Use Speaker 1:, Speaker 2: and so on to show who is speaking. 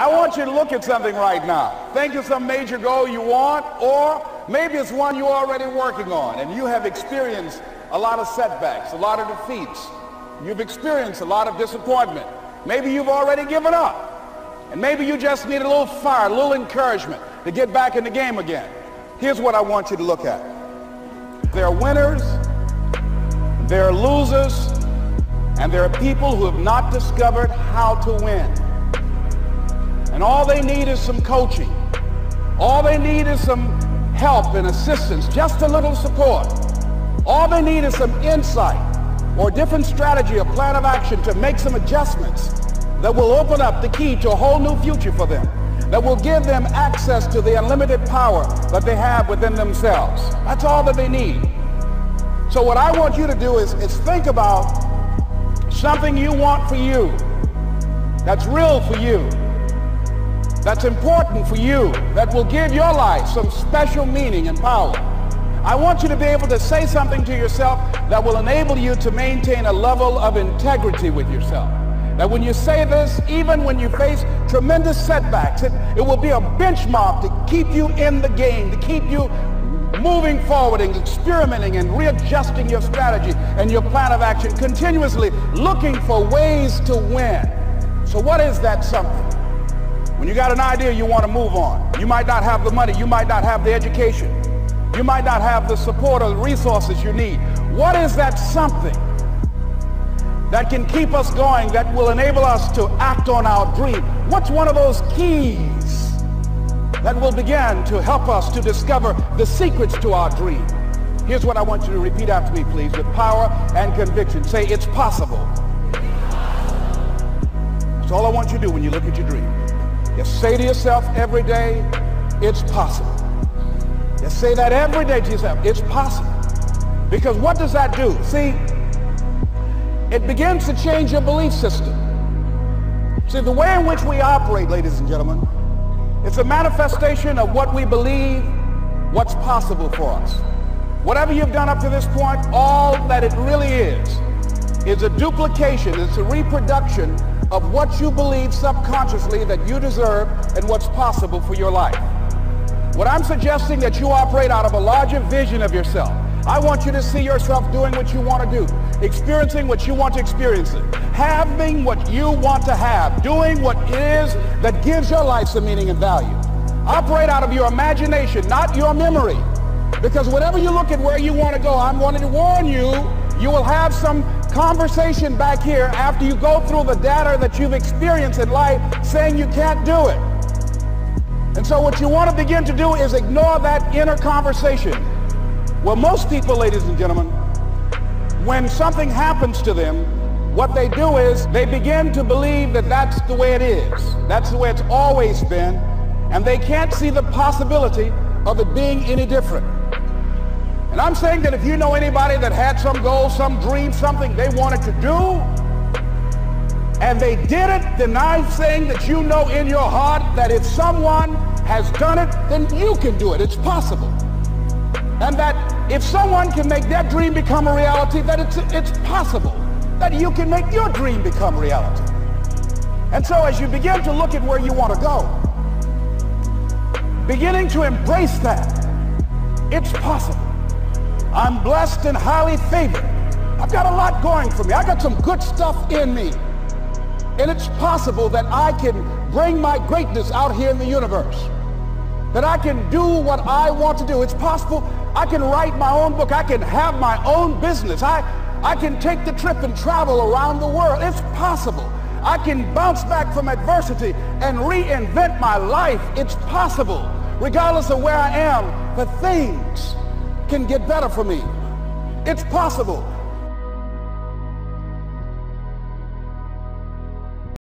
Speaker 1: I want you to look at something right now. Think of some major goal you want, or maybe it's one you're already working on, and you have experienced a lot of setbacks, a lot of defeats. You've experienced a lot of disappointment. Maybe you've already given up. And maybe you just need a little fire, a little encouragement to get back in the game again. Here's what I want you to look at. There are winners, there are losers, and there are people who have not discovered how to win. And all they need is some coaching. All they need is some help and assistance, just a little support. All they need is some insight or different strategy, a plan of action to make some adjustments that will open up the key to a whole new future for them, that will give them access to the unlimited power that they have within themselves. That's all that they need. So what I want you to do is, is think about something you want for you, that's real for you, that's important for you, that will give your life some special meaning and power. I want you to be able to say something to yourself that will enable you to maintain a level of integrity with yourself. That when you say this, even when you face tremendous setbacks, it, it will be a benchmark to keep you in the game, to keep you moving forward and experimenting and readjusting your strategy and your plan of action, continuously looking for ways to win. So what is that something? When you got an idea you want to move on, you might not have the money, you might not have the education, you might not have the support or the resources you need. What is that something that can keep us going, that will enable us to act on our dream? What's one of those keys that will begin to help us to discover the secrets to our dream? Here's what I want you to repeat after me, please, with power and conviction. Say, it's possible. That's all I want you to do when you look at your dream. Just say to yourself every day, it's possible. Just say that every day to yourself, it's possible. Because what does that do? See, it begins to change your belief system. See, the way in which we operate, ladies and gentlemen, it's a manifestation of what we believe, what's possible for us. Whatever you've done up to this point, all that it really is, is a duplication, it's a reproduction of what you believe subconsciously that you deserve and what's possible for your life. What I'm suggesting that you operate out of a larger vision of yourself. I want you to see yourself doing what you want to do, experiencing what you want to experience, having what you want to have, doing what it is that gives your life some meaning and value. Operate out of your imagination, not your memory. Because whenever you look at where you want to go, I'm wanting to warn you, you will have some conversation back here after you go through the data that you've experienced in life saying you can't do it. And so what you want to begin to do is ignore that inner conversation. Well, most people, ladies and gentlemen, when something happens to them, what they do is they begin to believe that that's the way it is. That's the way it's always been. And they can't see the possibility of it being any different. And I'm saying that if you know anybody that had some goal, some dream, something they wanted to do, and they did it, then I'm saying that you know in your heart that if someone has done it, then you can do it. It's possible. And that if someone can make their dream become a reality, that it's, it's possible that you can make your dream become reality. And so as you begin to look at where you want to go, beginning to embrace that, it's possible. I'm blessed and highly favored. I've got a lot going for me. I've got some good stuff in me. And it's possible that I can bring my greatness out here in the universe. That I can do what I want to do. It's possible I can write my own book. I can have my own business. I, I can take the trip and travel around the world. It's possible. I can bounce back from adversity and reinvent my life. It's possible. Regardless of where I am, for things can get better for me. It's possible